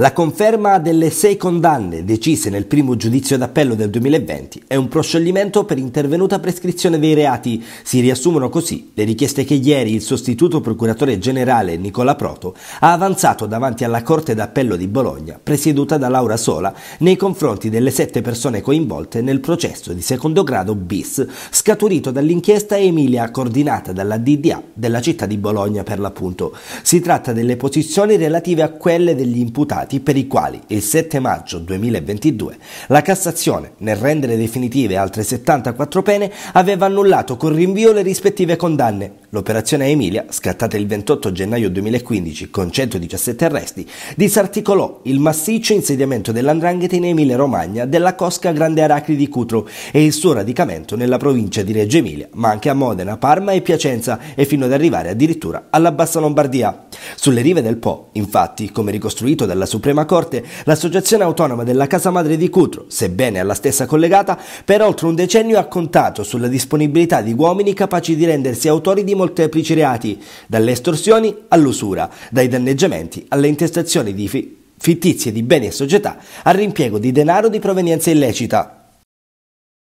La conferma delle sei condanne decise nel primo giudizio d'appello del 2020 è un proscioglimento per intervenuta prescrizione dei reati. Si riassumono così le richieste che ieri il sostituto procuratore generale Nicola Proto ha avanzato davanti alla Corte d'Appello di Bologna, presieduta da Laura Sola, nei confronti delle sette persone coinvolte nel processo di secondo grado bis, scaturito dall'inchiesta Emilia coordinata dalla DDA della città di Bologna per l'appunto. Si tratta delle posizioni relative a quelle degli imputati reati per i quali il 7 maggio 2022 la Cassazione, nel rendere definitive altre 74 pene, aveva annullato con rinvio le rispettive condanne. L'operazione Emilia, scattata il 28 gennaio 2015 con 117 arresti, disarticolò il massiccio insediamento dell'andrangheta in Emilia Romagna della Cosca Grande Aracri di Cutro e il suo radicamento nella provincia di Reggio Emilia, ma anche a Modena, Parma e Piacenza e fino ad arrivare addirittura alla Bassa Lombardia. Sulle rive del Po, infatti, come ricostruito dalla Suprema Corte, l'Associazione Autonoma della Casa Madre di Cutro, sebbene alla stessa collegata, per oltre un decennio ha contato sulla disponibilità di uomini capaci di rendersi autori di molteplici reati, dalle estorsioni all'usura, dai danneggiamenti alle intestazioni di fi- fittizie di beni e società, al rimpiego di denaro di provenienza illecita.